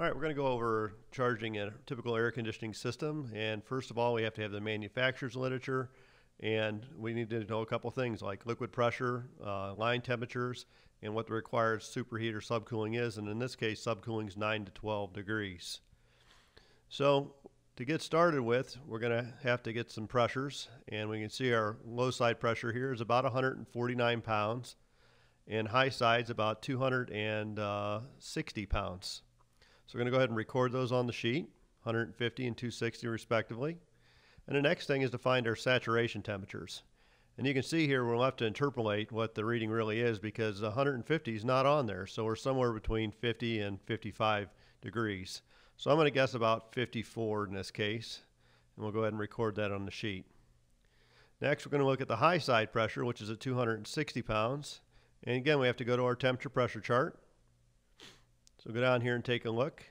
All right, we're going to go over charging a typical air conditioning system. And first of all, we have to have the manufacturer's literature. And we need to know a couple things like liquid pressure, uh, line temperatures, and what the required superheat or subcooling is. And in this case, subcooling is 9 to 12 degrees. So to get started with, we're going to have to get some pressures. And we can see our low side pressure here is about 149 pounds. And high side's about 260 pounds. So we're going to go ahead and record those on the sheet, 150 and 260 respectively. And the next thing is to find our saturation temperatures. And you can see here we'll have to interpolate what the reading really is because 150 is not on there. So we're somewhere between 50 and 55 degrees. So I'm going to guess about 54 in this case. And we'll go ahead and record that on the sheet. Next, we're going to look at the high side pressure, which is at 260 pounds. And again, we have to go to our temperature pressure chart. So go down here and take a look.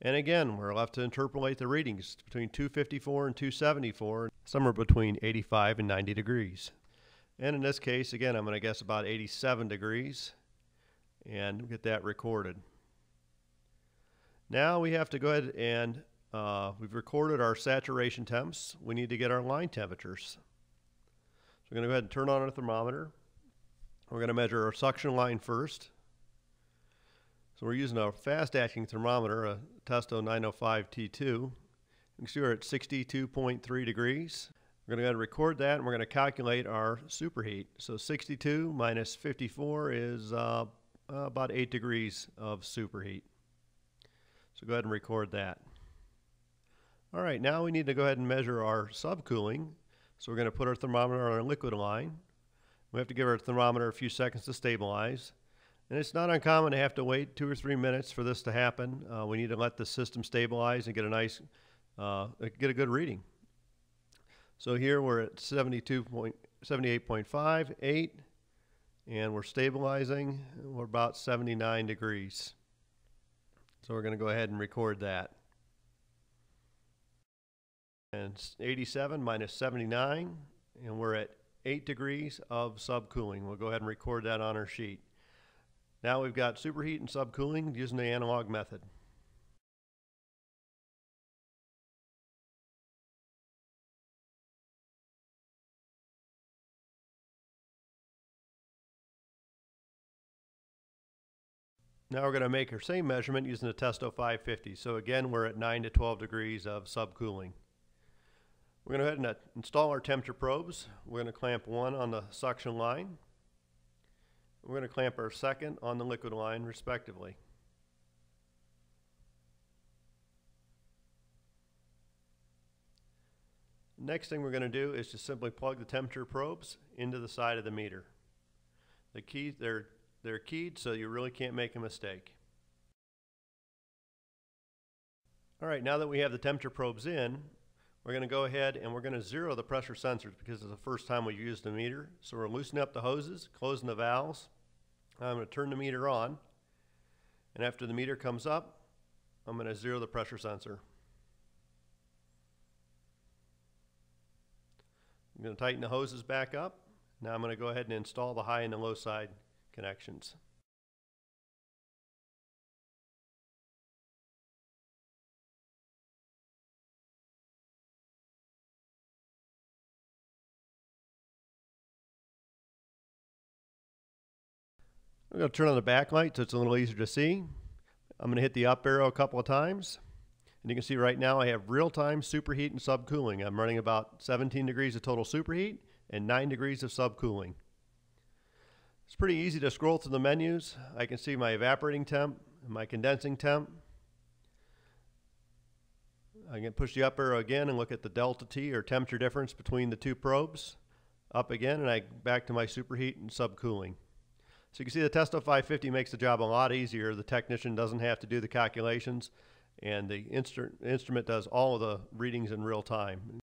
And again, we're left to interpolate the readings between 254 and 274, somewhere between 85 and 90 degrees. And in this case, again, I'm going to guess about 87 degrees and get that recorded. Now we have to go ahead and uh, we've recorded our saturation temps. We need to get our line temperatures. So we're going to go ahead and turn on our thermometer. We're going to measure our suction line first. So we're using a fast acting thermometer, a Testo 905 T2. You can see we're at 62.3 degrees. We're going to go ahead and record that and we're going to calculate our superheat. So 62 minus 54 is uh, about 8 degrees of superheat. So go ahead and record that. All right, now we need to go ahead and measure our subcooling. So we're going to put our thermometer on our liquid line. We have to give our thermometer a few seconds to stabilize. And it's not uncommon to have to wait two or three minutes for this to happen. Uh, we need to let the system stabilize and get a nice, uh, get a good reading. So here we're at 78.5, 8, and we're stabilizing. We're about 79 degrees. So we're going to go ahead and record that. And 87 minus 79, and we're at 8 degrees of subcooling. We'll go ahead and record that on our sheet. Now we've got superheat and subcooling using the analog method. Now we're going to make our same measurement using the Testo 550. So again, we're at 9 to 12 degrees of subcooling. We're going to go ahead and uh, install our temperature probes. We're going to clamp one on the suction line we're going to clamp our second on the liquid line respectively. Next thing we're going to do is just simply plug the temperature probes into the side of the meter. The key, they're, they're keyed so you really can't make a mistake. All right, now that we have the temperature probes in, we're going to go ahead and we're going to zero the pressure sensors because it's the first time we've used the meter. So we're loosening up the hoses, closing the valves. I'm going to turn the meter on. And after the meter comes up, I'm going to zero the pressure sensor. I'm going to tighten the hoses back up. Now I'm going to go ahead and install the high and the low side connections. I'm going to turn on the backlight so it's a little easier to see. I'm going to hit the up arrow a couple of times. And you can see right now I have real-time superheat and subcooling. I'm running about 17 degrees of total superheat and 9 degrees of subcooling. It's pretty easy to scroll through the menus. I can see my evaporating temp, and my condensing temp. I can push the up arrow again and look at the delta T or temperature difference between the two probes. Up again and I back to my superheat and subcooling. So you can see the Testo 550 makes the job a lot easier. The technician doesn't have to do the calculations and the instru instrument does all of the readings in real time.